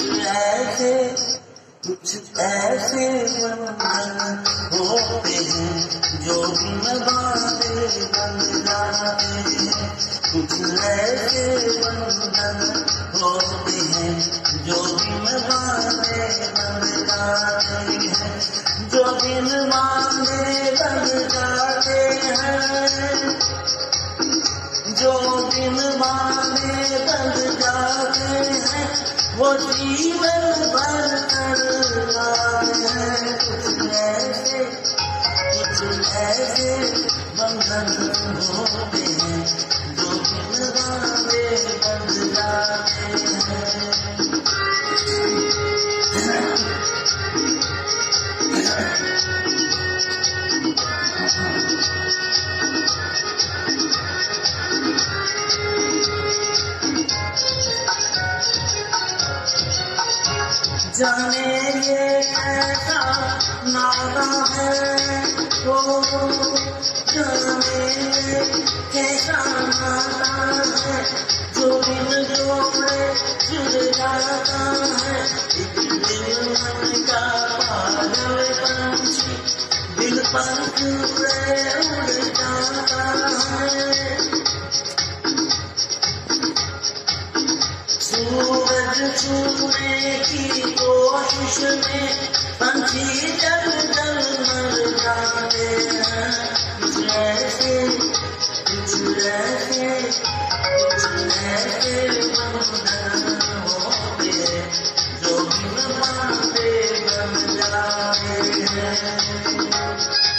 ऐसे कुछ ऐसे बंधन होते हैं जो बिन बांधे बन जाते हैं कुछ ऐसे बंधन होते हैं जो बिन बांधे बन जाते हैं जो बिन बांधे बन जाते हैं जो बिन बांधे बन जाते हैं। वो जीवन भर करते हैं। ऐसे कुछ ऐसे बंधन होते हैं जो बिन जाने ये कैसा नाता है। वो ये कैसा नाता है। जो बिन जोड़े जुड़ जाता है। दिल मन का पागल पंछी दिल पंख उड़े उड़ जाता है। छूने की कोशिश में पंछी जल जल मर जाते हैं कुछ ऐसे कुछ ऐसे बंधन होते जो बिन बंधे बन जाते हैं